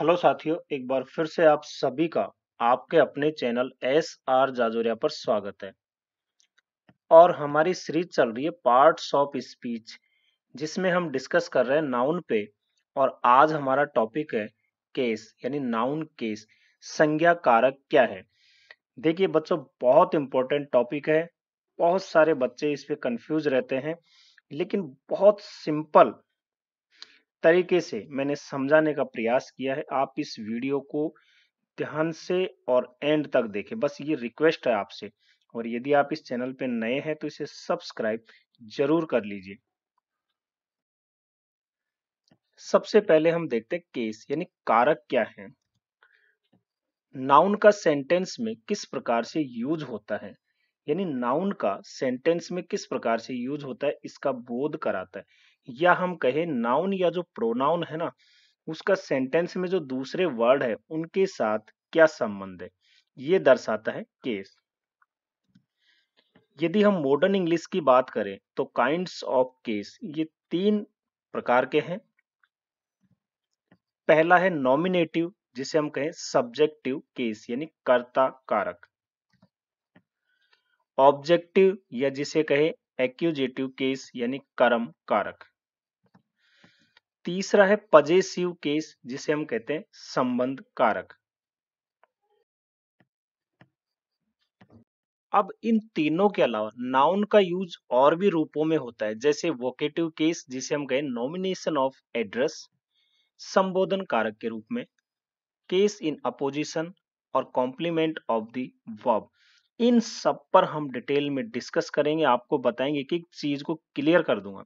Hello साथियों, एक बार फिर से आप सभी का, आपके अपने चैनल एस आर जाजोरिया पर स्वागत है। और हमारी सीरीज़ चल रही है पार्ट्स ऑफ़ स्पीच, जिसमें हम डिस्कस कर रहे हैं नाउन पे, और आज हमारा टॉपिक है केस, यानी नाउन केस, संज्ञा कारक क्या है? देखिए बच्चों, बहुत इंपॉर्टेंट टॉपिक है, बहुत सारे बच्चे इस पे कंफ्यूज रहते हैं, लेकिन बहुत सिंपल तरीके से मैंने समझाने का प्रयास किया है। आप इस वीडियो को ध्यान से और एंड तक देखें। बस ये रिक्वेस्ट है आपसे, और यदि आप इस चैनल पे नए हैं तो इसे सब्सक्राइब ज़रूर कर लीजिए। सबसे पहले हम देखते हैं केस, यानी कारक क्या है? नाउन का सेंटेंस में किस प्रकार से यूज़ होता है? यानी नाउन का सेंटेंस में किस प्रकार से यूज़ होता है, इसका बोध कराता है। या हम कहें नाउन या जो प्रोनाउन है ना, उसका सेंटेंस में जो दूसरे वर्ड है, उनके साथ क्या संबंध है? ये दर्शाता है केस यदि हम मॉडर्न इंग्लिश की बात करें तो काइंड्स ऑफ़ केस ये तीन प्रकार के हैं। पहला है नॉमिनेटिव जिसे हम कहें सब्जेक्टिव केस यानी कर्ता कारक। ऑब्जेक्टिव या जिसे कहे एक्यूजेटिव केस यानी कर्म कारक। तीसरा है पजेसिव केस, जिसे हम कहते हैं संबंध कारक। अब इन तीनों के अलावा नाउन का यूज़ और भी रूपों में होता है, जैसे वोकेटिव केस जिसे हम कहें नॉमिनेशन ऑफ़ एड्रेस संबोधन कारक के रूप में केस इन अपोजिशन और कॉम्प्लीमेंट ऑफ़ द वर्ब इन सब पर हम डिटेल में डिस्कस करेंगे, आपको बताएँगे कि चीज़ को क्लियर कर दूँगा।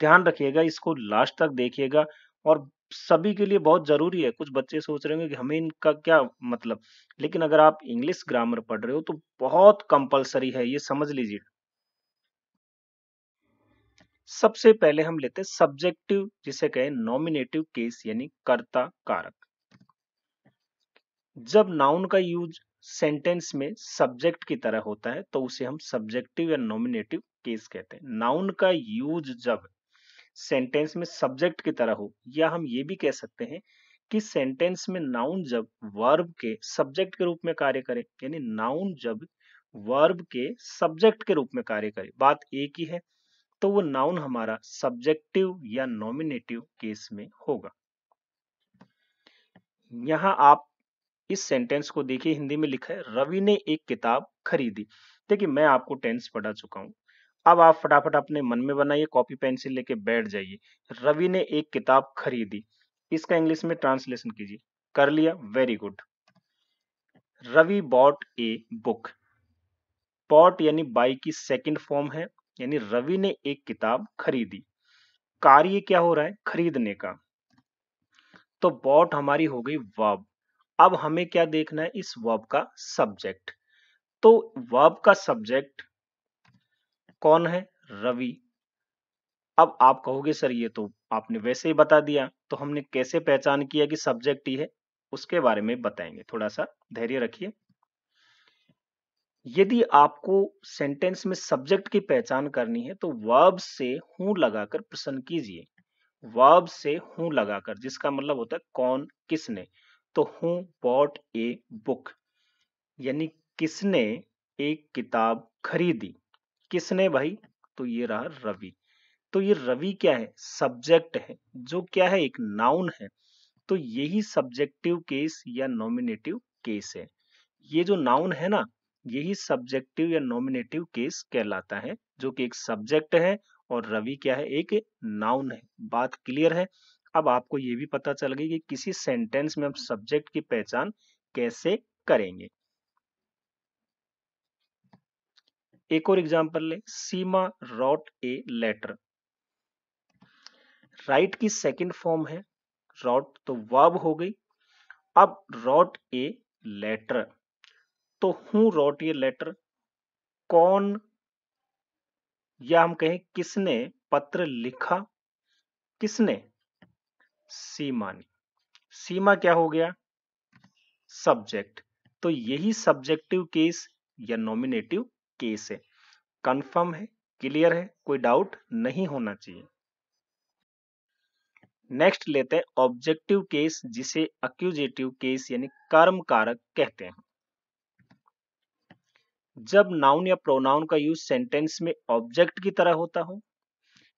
ध्यान रखिएगा, इसको लास्ट तक देखिएगा और सभी के लिए बहुत ज़रूरी है। कुछ बच्चे सोच रहे होंगे कि हमें इनका क्या मतलब? लेकिन अगर आप इंग्लिश ग्रामर पढ़ रहे हो तो बहुत कंपलसरी है, ये समझ लीजिए। सबसे पहले हम लेते हैं सब्जेक्टिव, जिसे कहें नॉमिनेटिव केस, यानी कर्ता कारक। जब नाउन का यूज़ सेंटेंस में सब्जेक्ट की तरह होता है तो उसे हम सब्जेक्टिव या नॉमिनेटिव केस कहते हैं। नाउन का यूज़ जब सेंटेंस में सब्जेक्ट की तरह हो, या हम ये भी कह सकते हैं कि सेंटेंस में नाउन जब वर्ब के सब्जेक्ट के रूप में कार्य करे, यानी नाउन जब वर्ब के सब्जेक्ट के रूप में कार्य करे, बात एक ही है तो वो नाउन हमारा सब्जेक्टिव या नॉमिनेटिव केस में होगा। यहाँ आप इस सेंटेंस को देखिए, हिंदी में लिखा है, रवि ने एक किताब खरीदी। देखिए, मैं आपको टेंस पढ़ा चुका हूँ। अब आप फटाफट अपने मन में बनाइए, कॉपी, पेंसिल लेके बैठ जाइए। रवि ने एक किताब खरीदी। इसका इंग्लिश में ट्रांसलेशन कीजिए। कर लिया, very good. Ravi bought a book bought यानी बाई की सेकंड फॉर्म है, यानी रवि ने एक किताब खरीदी। कार्य क्या हो रहा है? खरीदने का। तो बॉट हमारी हो गई वर्ब अब हमें क्या देखना है? इस वर्ब का सब्जेक्ट तो वर्ब का सब्जेक्ट कौन है? रवि। अब आप कहोगे, सर, ये तो आपने वैसे ही बता दिया तो हमने कैसे पहचान किया कि सब्जेक्ट ही है? उसके बारे में बताएँगे। थोड़ा सा धैर्य रखिए। यदि आपको सेंटेंस में सब्जेक्ट की पहचान करनी है तो वर्ब से हूँ लगाकर प्रश्न कीजिए। वर्ब से हूँ लगाकर, जिसका मतलब होता है कौन, किसने तो हूँ बॉट ए बुक यानी किसने एक किताब खरीदी। किसने भाई? तो ये रहा रवि। तो ये रवि क्या है? सब्जेक्ट है, जो क्या है? एक नाउन है। तो यही सब्जेक्टिव केस या नॉमिनेटिव केस है। ये जो नाउन है ना, यही सब्जेक्टिव या नॉमिनेटिव केस कहलाता है, जो कि एक सब्जेक्ट है और रवि क्या है? एक नाउन है। बात क्लियर है? अब आपको ये भी पता चल गई कि किसी सेंटेंस में हम सब्जेक्ट की पहचान कैसे करेंगे। एक और एग्जांपल ले Seema wrote a letter write की सेकंड फॉर्म है रॉट तो वर्ब हो गई। अब रॉट ए लेटर तो हूँ रॉट ए लेटर कौन या हम कहें किसने पत्र लिखा? किसने? सीमा ने। सीमा क्या हो गया? सब्जेक्ट तो यही सब्जेक्टिव केस या नॉमिनेटिव केस है। कंफर्म है, क्लियर है, कोई डाउट नहीं होना चाहिए। नेक्स्ट लेते हैं ऑब्जेक्टिव केस, जिसे अक्यूजेटिव केस यानी कर्म कारक कहते हैं। जब नाउन या प्रोनाउन का यूज़ सेंटेंस में ऑब्जेक्ट की तरह होता हो,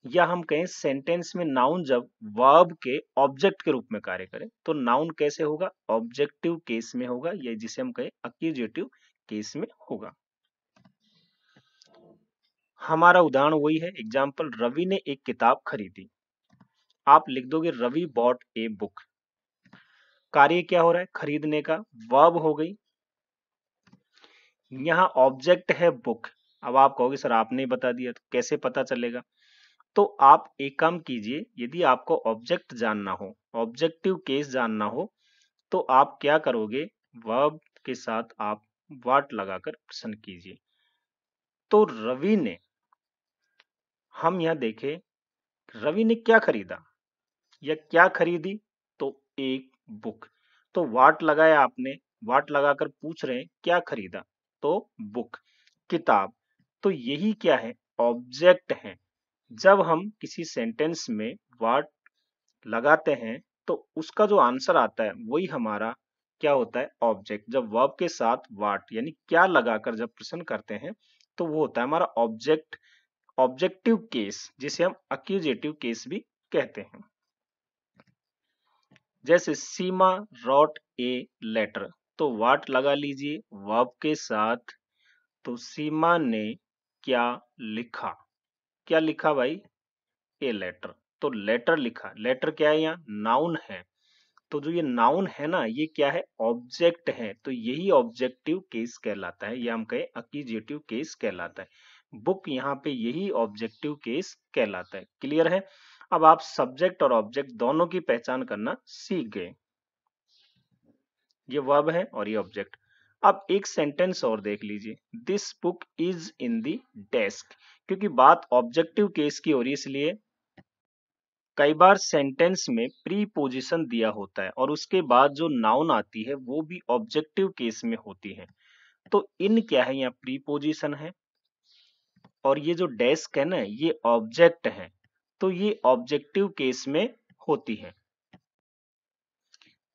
या हम कहें सेंटेंस में नाउन जब वर्ब के ऑब्जेक्ट के रूप में कार्य करे तो नाउन कैसे होगा? ऑब्जेक्टिव केस में होगा, या जिसे हम कहें अक्यूजेटिव केस में होगा। हमारा उदाहरण वही है। एग्ज़ाम्पल रवि ने एक किताब खरीदी। आप लिख दोगे, रवि बॉट ए बुक कार्य क्या हो रहा है? खरीदने का। वर्ब हो गई। यहाँ ऑब्जेक्ट है बुक अब आप कहोगे, सर, आपने बता दिया तो कैसे पता चलेगा? तो आप एक काम कीजिए, यदि आपको ऑब्जेक्ट जानना हो ऑब्जेक्टिव केस जानना हो तो आप क्या करोगे? वर्ब के साथ आप वाट लगाकर प्रश्न कीजिए। तो रवि ने हम यहाँ देखें, रवि ने क्या खरीदा? या क्या खरीदी? तो एक बुक। तो वाट लगाया आपने, वाट लगाकर पूछ रहे हैं, क्या खरीदा? तो बुक, किताब। तो यही क्या है? ऑब्जेक्ट है। जब हम किसी सेंटेंस में वाट लगाते हैं तो उसका जो आंसर आता है, वही हमारा क्या होता है? ऑब्जेक्ट। जब वर्ब के साथ वाट, यानी क्या लगाकर जब प्रश्न करते हैं तो वो होता है हमारा ऑब्जेक्ट ऑब्जेक्टिव केस जिसे हम अक्यूजेटिव केस भी कहते हैं। जैसे सीमा रॉट ए लेटर तो वाट लगा लीजिए वर्ब के साथ तो सीमा ने क्या लिखा? क्या लिखा भाई? ए लेटर तो लेटर लिखा। लेटर क्या है यहाँ? नाउन है। तो जो ये नाउन है ना, ये क्या है? ऑब्जेक्ट है। तो यही ऑब्जेक्टिव केस कहलाता है, या हम कहें अक्यूजेटिव केस कहलाता है। बुक यहाँ पे यही ऑब्जेक्टिव केस कहलाता है। क्लियर है? अब आप सब्जेक्ट और ऑब्जेक्ट दोनों की पहचान करना सीख गए। ये वर्ब है और ये ऑब्जेक्ट अब एक सेंटेंस और देख लीजिए। This book is in the desk क्योंकि बात ऑब्जेक्टिव केस की हो रही है, इसलिए कई बार सेंटेंस में प्री पोजिशन दिया होता है और उसके बाद जो नाउन आती है, वो भी ऑब्जेक्टिव केस में होती है। तो इन क्या है यहाँ प्री पोजिशन है? और ये जो डेस्क है ना, ये ऑब्जेक्ट है। तो ये ऑब्जेक्टिव केस में होती है।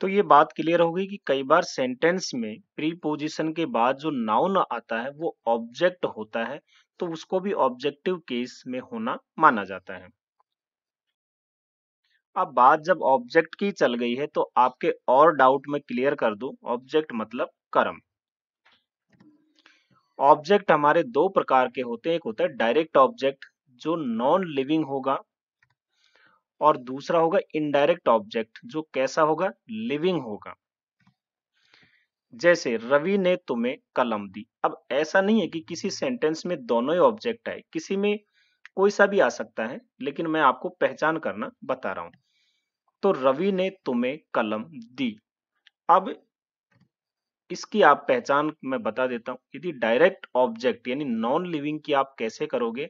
तो ये बात क्लियर हो गई कि कई बार सेंटेंस में प्रीपोजिशन के बाद जो नाउन आता है, वो ऑब्जेक्ट होता है तो उसको भी ऑब्जेक्टिव केस में होना माना जाता है। अब बात जब ऑब्जेक्ट की चल गई है तो आपके और डाउट में क्लियर कर दूँ। ऑब्जेक्ट मतलब कर्म। ऑब्जेक्ट हमारे दो प्रकार के होते हैं। एक होता है डायरेक्ट ऑब्जेक्ट जो नॉन लिविंग होगा, और दूसरा होगा इनडायरेक्ट ऑब्जेक्ट जो कैसा होगा? लिविंग होगा। जैसे, रवि ने तुम्हें कलम दी। अब ऐसा नहीं है कि किसी सेंटेंस में दोनों ही ऑब्जेक्ट आए। किसी में कोई सा भी आ सकता है, लेकिन मैं आपको पहचान करना बता रहा हूँ। तो रवि ने तुम्हें कलम दी। अब इसकी आप पहचान मैं बता देता हूँ। यदि डायरेक्ट ऑब्जेक्ट यानी नॉन लिविंग की आप कैसे करोगे?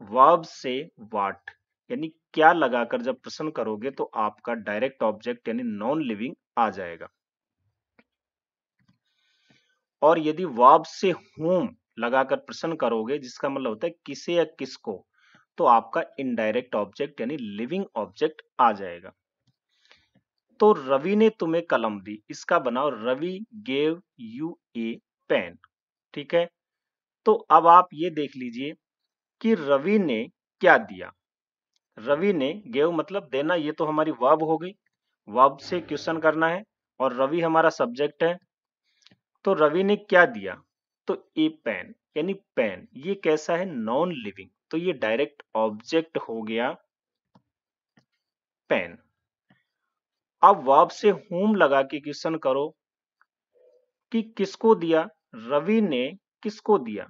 वर्ब से वाट यानी क्या लगाकर जब प्रश्न करोगे तो आपका डायरेक्ट ऑब्जेक्ट यानी नॉन लिविंग आ जाएगा। और यदि वाब से हुम लगाकर प्रश्न करोगे, जिसका मतलब होता है किसे या किसको तो आपका इनडायरेक्ट ऑब्जेक्ट यानी लिविंग ऑब्जेक्ट आ जाएगा। तो रवि ने तुम्हें कलम दी। इसका बनाओ Ravi gave you a pen. ठीक है? तो अब आप ये देख लीजिए कि रवि ने क्या दिया? रवि ने गेव मतलब देना, ये तो हमारी वब हो गई। वब से क्वेश्चन करना है और रवि हमारा सब्जेक्ट है। तो रवि ने क्या दिया? तो ए पेन, यानी पेन, ये कैसा है? Non living. तो ये डायरेक्ट ऑब्जेक्ट हो गया पेन। अब वर्ब से होम लगा के क्वेश्चन करो कि किसको दिया? रवि ने किसको दिया?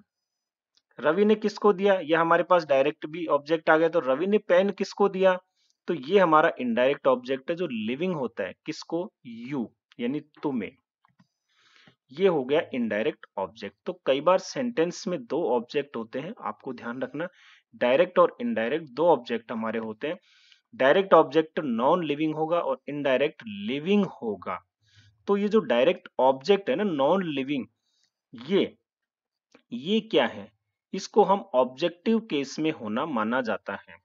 रवि ने किसको दिया? यह हमारे पास डायरेक्ट भी ऑब्जेक्ट आ गया तो रवि ने पेन किसको दिया? तो ये हमारा इनडायरेक्ट ऑब्जेक्ट है जो लिविंग होता है। किसको? यू यानी तुम्हें। ये हो गया इनडायरेक्ट ऑब्जेक्ट तो कई बार सेंटेंस में दो ऑब्जेक्ट होते हैं, आपको ध्यान रखना। डायरेक्ट और इनडायरेक्ट दो ऑब्जेक्ट हमारे होते हैं। डायरेक्ट ऑब्जेक्ट नॉन लिविंग होगा और इनडायरेक्ट लिविंग होगा। तो ये जो डायरेक्ट ऑब्जेक्ट है ना, नॉन लिविंग, ये ये क्या है? इसको हम ऑब्जेक्टिव केस में होना माना जाता है।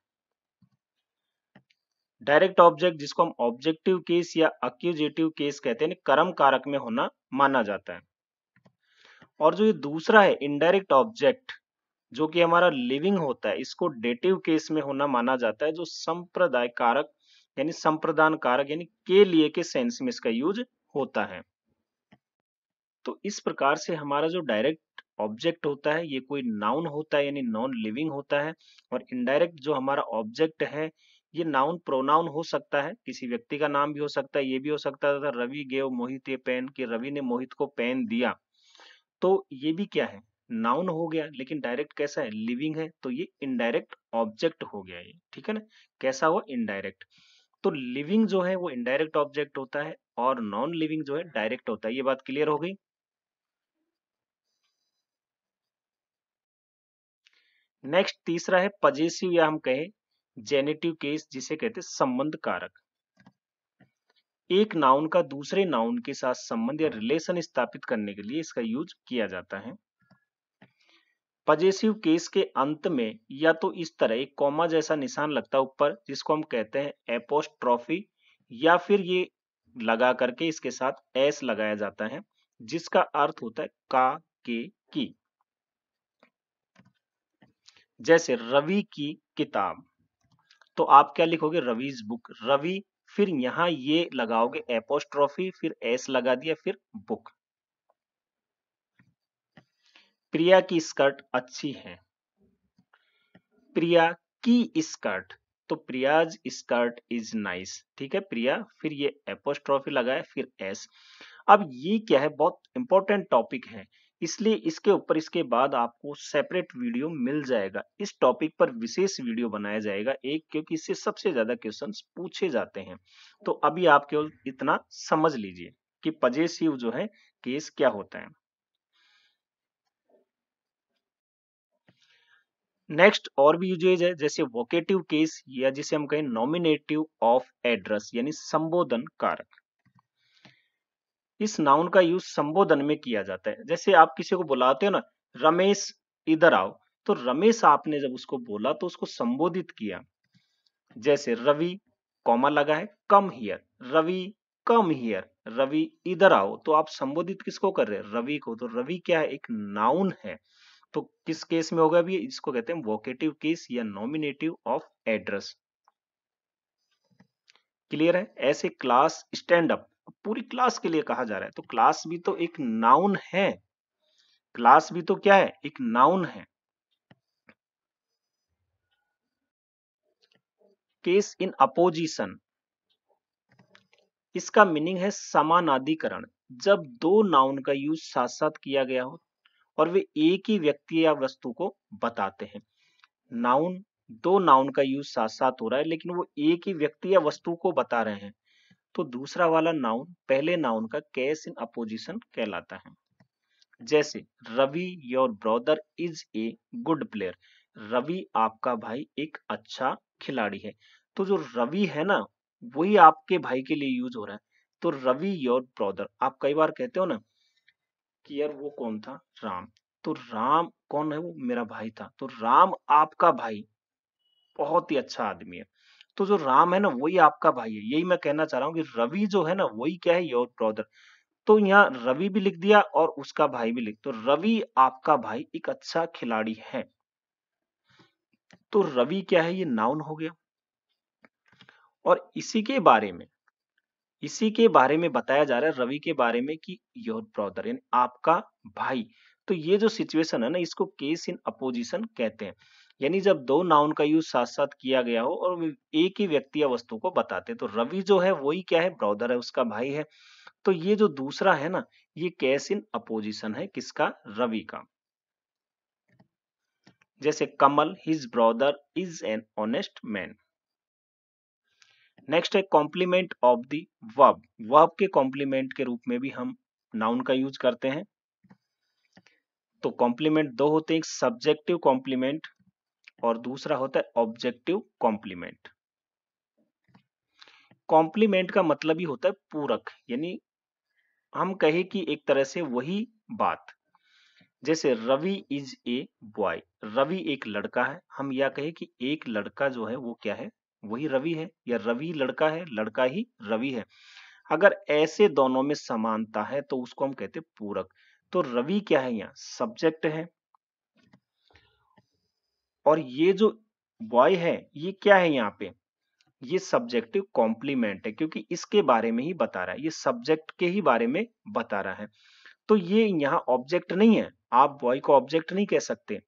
डायरेक्ट ऑब्जेक्ट जिसको हम ऑब्जेक्टिव केस या अक्यूजेटिव केस कहते हैं, कर्म कारक में होना माना जाता है। और जो ये दूसरा है, इनडायरेक्ट ऑब्जेक्ट जो कि हमारा लिविंग होता है, इसको डेटिव केस में होना माना जाता है, जो संप्रदाय कारक यानी संप्रदान कारक यानी के लिए के सेंस में इसका यूज़ होता है। तो इस प्रकार से हमारा जो डायरेक्ट ऑब्जेक्ट होता है, ये कोई नाउन होता है यानी नॉन लिविंग होता है और इनडायरेक्ट जो हमारा ऑब्जेक्ट है, ये नाउन प्रोनाउन हो सकता है, किसी व्यक्ति का नाम भी हो सकता है, ये भी हो सकता है रवि गेव मोहित ये पेन, कि रवि ने मोहित को पेन दिया। तो ये भी क्या है? नाउन हो गया, लेकिन डायरेक्ट कैसा है? लिविंग है तो ये इनडायरेक्ट ऑब्जेक्ट हो गया ये, ठीक है ना? कैसा हुआ? इनडायरेक्ट तो लिविंग जो है, वो इनडायरेक्ट ऑब्जेक्ट होता है और नॉन लिविंग जो है डायरेक्ट होता है। ये बात क्लियर हो गई? नेक्स्ट तीसरा है पजेसिव या हम कहें जेनेटिव केस जिसे कहते हैं संबंध कारक एक नाउन का दूसरे नाउन के साथ संबंध या रिलेशन स्थापित करने के लिए इसका यूज़ किया जाता है। पजेसिव केस के अंत में या तो इस तरह एक कॉमा जैसा निशान लगता है ऊपर, जिसको हम कहते हैं एपोस्ट्रॉफी, या फिर ये लगा करके इसके साथ एस लगाया जाता है, जिसका अर्थ होता है का, के, की। जैसे रवि की किताब। तो आप क्या लिखोगे? रविज बुक। रवि, फिर यहाँ ये लगाओगे एपोस्ट्रॉफी, फिर एस लगा दिया, फिर बुक। प्रिया की स्कर्ट अच्छी है। प्रिया की स्कर्ट तो प्रियाज स्कर्ट इज़ नाइस, ठीक है प्रिया? फिर ये एपोस्ट्रॉफी लगाए फिर एस। अब ये क्या है? बहुत इंपॉर्टेंट टॉपिक है। इसलिए इसके ऊपर इसके बाद आपको सेपरेट वीडियो मिल जाएगा। इस टॉपिक पर विशेष वीडियो बनाया जाएगा, एक, क्योंकि इससे सबसे ज़्यादा क्वेश्चंस पूछे जाते हैं। तो अभी आप केवल इतना समझ लीजिए कि पजेसिव जो है केस क्या होता है। नेक्स्ट और भी यूजेज है, जैसे वोकेटिव केस या जिसे हम कहें नॉमिनेटिव ऑफ़ एड्रेस यानी संबोधन कारक। इस नाउन का यूज़ संबोधन में किया जाता है। जैसे आप किसी को बुलाते हो ना, रमेश, इधर आओ। तो रमेश आपने जब उसको बोला तो उसको संबोधित किया। जैसे, रवि, कॉमा लगा है, come here Ravi, come here Ravi, इधर आओ। तो आप संबोधित किसको कर रहे हैं? रवि को। तो रवि क्या है? एक नाउन है। तो किस केस में होगा भी इसको कहते हैं वोकेटिव केस या नॉमिनेटिव ऑफ़ एड्रेस। क्लियर है? ऐसे क्लास स्टैंड अप। पूरी क्लास के लिए कहा जा रहा है। तो क्लास भी तो एक नाउन है। क्लास भी तो क्या है? एक नाउन है। Case in apposition. इसका मीनिंग है समानाधिकरण। जब दो नाउन का यूज़ साथ साथ किया गया हो और वे एक ही व्यक्ति या वस्तु को बताते हैं। नाउन, दो नाउन का यूज़ साथ साथ हो रहा है, लेकिन वो एक ही व्यक्ति या वस्तु को बता रहे हैं। तो दूसरा वाला नाउन, पहले नाउन का केस इन अपोजिशन कहलाता है। जैसे, Ravi, your brother is a good player. Ravi आपका भाई एक अच्छा खिलाड़ी है। तो जो रवि है ना, वही आपके भाई के लिए यूज़ हो रहा है। तो रवि, योर ब्रदर, आप कई बार कहते हो ना कि यार वो कौन था? राम। तो राम कौन है वो? मेरा भाई था। तो राम आपका भाई। बहुत ही अच्छा आदमी है। तो जो राम है ना, वही आपका भाई है। यही मैं कहना चाह रहा हूँ कि रवि जो है ना, वही क्या है? योर ब्रदर तो यहाँ रवि भी लिख दिया और उसका भाई भी लिख। तो रवि आपका भाई एक अच्छा खिलाड़ी है। तो रवि क्या है? ये नाउन हो गया। और इसी के बारे में इसी के बारे में बताया जा रहा है रवि के बारे में कि योर ब्रदर यानी आपका भाई। तो ये जो सिचुएशन है ना, इसको केस इन अपोजिशन कहते हैं। यानी जब दो नाउन का यूज़ साथ साथ किया गया हो और एक ही व्यक्ति या वस्तु को बताते तो रवि जो है, वही क्या है? ब्रदर है, उसका भाई है। तो ये जो दूसरा है ना, ये केस इन अपोजिशन है किसका? रवि का। जैसे Kamal his brother is an honest man next है complement of the verb verb के कॉम्प्लीमेंट के रूप में भी हम नाउन का यूज़ करते हैं। तो कॉम्प्लीमेंट दो होते हैं सब्जेक्टिव कॉम्प्लीमेंट और दूसरा होता है ऑब्जेक्टिव कॉम्प्लीमेंट कॉम्प्लीमेंट का मतलब ही होता है पूरक, यानी हम कहे कि एक तरह से वही बात। जैसे Ravi is a boy Ravi एक लड़का है, हम यह कहे कि एक लड़का जो है वो क्या है? वही रवि है या रवि लड़का है, लड़का ही रवि है। अगर ऐसे दोनों में समानता है तो उसको हम कहते हैं पूरक। तो रवि क्या है यहाँ? सब्जेक्ट है। और ये जो बॉय है, ये क्या है यहाँ पे? ये सब्जेक्टिव कॉम्प्लीमेंट है, क्योंकि इसके बारे में ही बता रहा है। ये सब्जेक्ट के ही बारे में बता रहा है। तो ये यहाँ ऑब्जेक्ट नहीं है। आप बॉय को ऑब्जेक्ट नहीं कह सकते।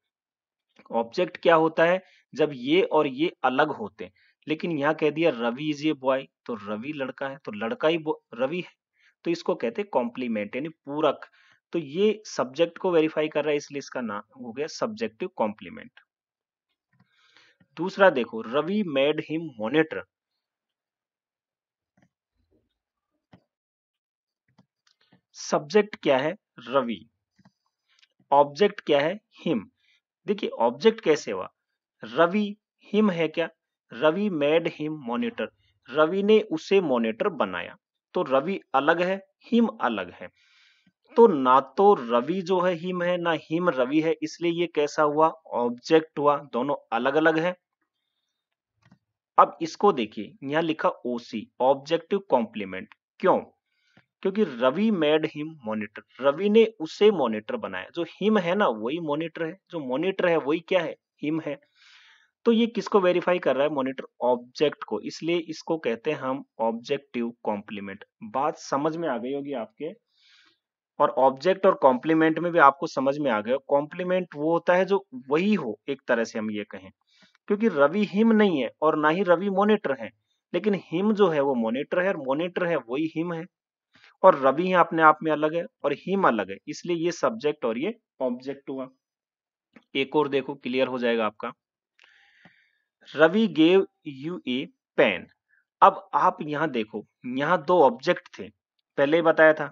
ऑब्जेक्ट क्या होता है? जब ये और ये अलग होते लेकिन यहाँ कह दिया, रवि इज़ ए बॉय तो रवि लड़का है तो लड़का ही रवि है। तो इसको कहते हैं कॉम्प्लीमेंट यानी पूरक। तो ये सब्जेक्ट को वेरीफाई कर रहा है, इसलिए इसका नाम हो गया सब्जेक्टिव कॉम्प्लीमेंट दूसरा देखो, Ravi made him monitor subject क्या है? रवि। ऑब्जेक्ट क्या है? हिम देखिए ऑब्जेक्ट कैसे हुआ? रवि हिम है क्या? Ravi made him monitor Ravi ने उसे मॉनिटर बनाया। तो रवि अलग है हिम अलग है। तो ना तो रवि जो है हिम है, ना हिम रवि है, इसलिए ये कैसा हुआ? ऑब्जेक्ट हुआ। दोनों अलग अलग है। अब इसको देखिए। यहाँ लिखा ओसी ऑब्जेक्टिव कॉम्प्लीमेंट क्यों? क्योंकि Ravi made him monitor Ravi ने उसे मॉनिटर बनाया। जो हिम है ना, वही मॉनिटर है। जो मॉनिटर है, वही क्या है? हिम है। तो ये किसको वेरीफाई कर रहा है? मॉनिटर ऑब्जेक्ट को। इसलिए इसको कहते हैं हम ऑब्जेक्टिव कॉम्प्लीमेंट बात समझ में आ गई होगी आपके? और ऑब्जेक्ट और कॉम्प्लीमेंट में भी आपको समझ में आ गया कॉम्प्लीमेंट वो होता है जो वही हो, एक तरह से हम ये कहें। क्योंकि रवि हिम नहीं है और ना ही रवि मोनिटर है। लेकिन हिम जो है वो मोनिटर है और मोनिटर है वही हिम है। और रवि अपने आप में अलग है और हिम अलग है। इसलिए ये सब्जेक्ट और ये ऑब्जेक्ट हुआ। एक और देखो क्लियर हो जाएगा आपका। Ravi gave you a pen अब आप यहाँ देखो, यहाँ दो ऑब्जेक्ट थे। पहले बताया था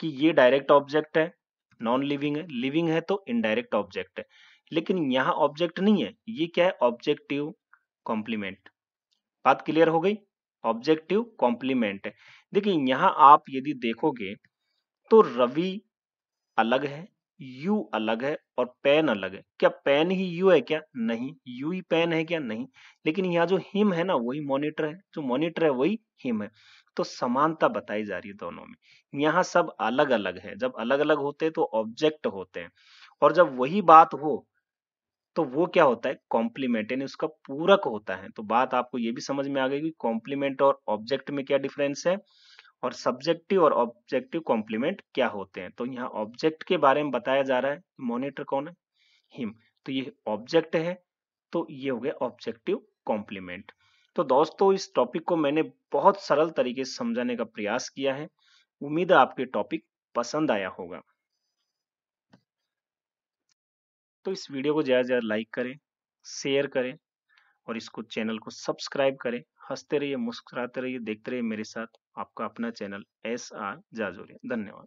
कि ये डायरेक्ट ऑब्जेक्ट है नॉन लिविंग है। लिविंग है तो इनडायरेक्ट ऑब्जेक्ट है। लेकिन यहाँ ऑब्जेक्ट नहीं है। ये क्या है? ऑब्जेक्टिव कॉम्प्लीमेंट बात क्लियर हो गई? ऑब्जेक्टिव कॉम्प्लीमेंट है। देखिए, यहाँ आप यदि देखोगे तो रवि अलग है यू अलग है और पेन अलग है। क्या पेन ही यू है क्या? नहीं। यू ही पेन है क्या? नहीं। लेकिन यहाँ जो हिम है ना, वही मॉनिटर है। जो मॉनिटर है, वही हिम है। तो समानता बताई जा रही है दोनों में। यहाँ सब अलग अलग है। जब अलग अलग होते हैं तो ऑब्जेक्ट होते हैं। और जब वही बात हो तो वो क्या होता है? कॉम्प्लीमेंट यानी उसका पूरक होता है। तो बात आपको ये भी समझ में आ गई कि कॉम्प्लीमेंट और ऑब्जेक्ट में क्या डिफरेंस है? और सब्जेक्टिव और ऑब्जेक्टिव कॉम्प्लीमेंट क्या होते हैं? तो यहाँ ऑब्जेक्ट के बारे में बताया जा रहा है मॉनिटर कौन है? हिम तो ये ऑब्जेक्ट है तो ये हो गया ऑब्जेक्टिव कॉम्प्लीमेंट तो दोस्तों, इस टॉपिक को मैंने बहुत सरल तरीके से समझाने का प्रयास किया है। उम्मीद है आपके टॉपिक पसंद आया होगा। तो इस वीडियो को ज़्यादा से ज़्यादा लाइक करें शेयर करें और इसको चैनल को सब्सक्राइब करें। हँसते रहिए, मुस्कुराते रहिए, देखते रहिए मेरे साथ आपका अपना चैनल एस आर जाजोरिया। धन्यवाद।